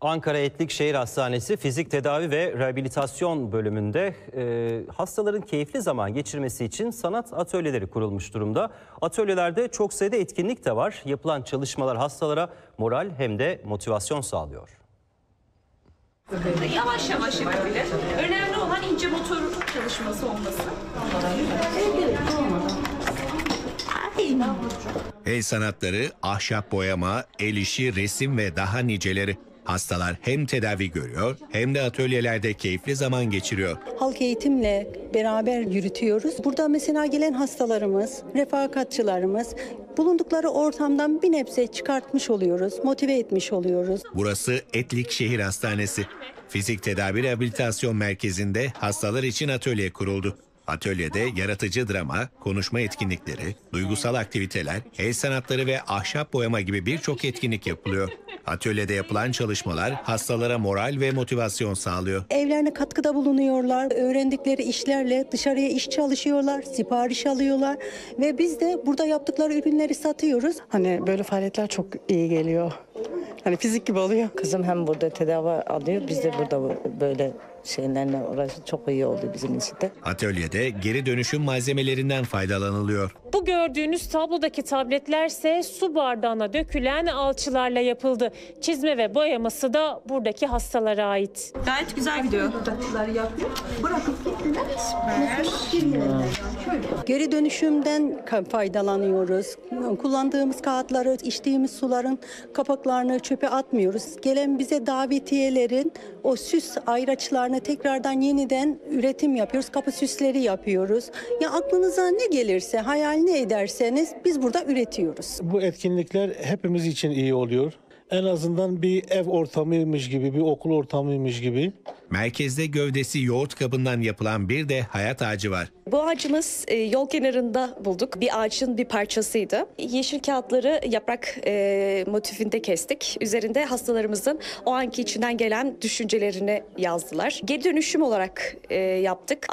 Ankara Etlik Şehir Hastanesi Fizik Tedavi ve Rehabilitasyon bölümünde e, hastaların keyifli zaman geçirmesi için sanat atölyeleri kurulmuş durumda. Atölyelerde çok sayıda etkinlik de var. Yapılan çalışmalar hastalara moral hem de motivasyon sağlıyor. Yavaş yavaş yapabilir. Önemli olan ince motor çalışması olması. El sanatları, ahşap boyama, el işi, resim ve daha niceleri. Hastalar hem tedavi görüyor hem de atölyelerde keyifli zaman geçiriyor. halk eğitimle beraber yürütüyoruz. Burada mesela gelen hastalarımız, refakatçılarımız bulundukları ortamdan bir nebze çıkartmış oluyoruz, motive etmiş oluyoruz. Burası Etlik Şehir Hastanesi. Fizik Tedavi Rehabilitasyon Merkezi'nde hastalar için atölye kuruldu. Atölyede yaratıcı drama, konuşma etkinlikleri, duygusal aktiviteler, el sanatları ve ahşap boyama gibi birçok etkinlik yapılıyor. Atölyede yapılan çalışmalar hastalara moral ve motivasyon sağlıyor. Evlerine katkıda bulunuyorlar, öğrendikleri işlerle dışarıya iş çalışıyorlar, sipariş alıyorlar ve biz de burada yaptıkları ürünleri satıyoruz. Hani böyle faaliyetler çok iyi geliyor. Hani fizik gibi oluyor. Kızım hem burada tedavi alıyor, biz de burada böyle şeylerle uğraşıyoruz. Çok iyi oldu bizim için de. Atölyede geri dönüşüm malzemelerinden faydalanılıyor. Bu gördüğünüz tablodaki tabletlerse su bardağına dökülen alçılarla yapıldı. Çizme ve boyaması da buradaki hastalara ait. Gayet güzel gidiyor. Geri dönüşümden faydalanıyoruz. Kullandığımız kağıtları, içtiğimiz suların kapaklarını çöpe atmıyoruz. Gelen bize davetiyelerin o süs ayraçlarını tekrardan yeniden üretim yapıyoruz. Kapı süsleri yapıyoruz. Ya aklınıza ne gelirse, hayal ne ederseniz biz burada üretiyoruz. Bu etkinlikler hepimiz için iyi oluyor. En azından bir ev ortamıymış gibi, bir okul ortamıymış gibi. Merkezde gövdesi yoğurt kabından yapılan bir de hayat ağacı var. Bu ağacımız e, yol kenarında bulduk. Bir ağacın bir parçasıydı. Yeşil kağıtları yaprak e, motifinde kestik. Üzerinde hastalarımızın o anki içinden gelen düşüncelerini yazdılar. Geri dönüşüm olarak e, yaptık.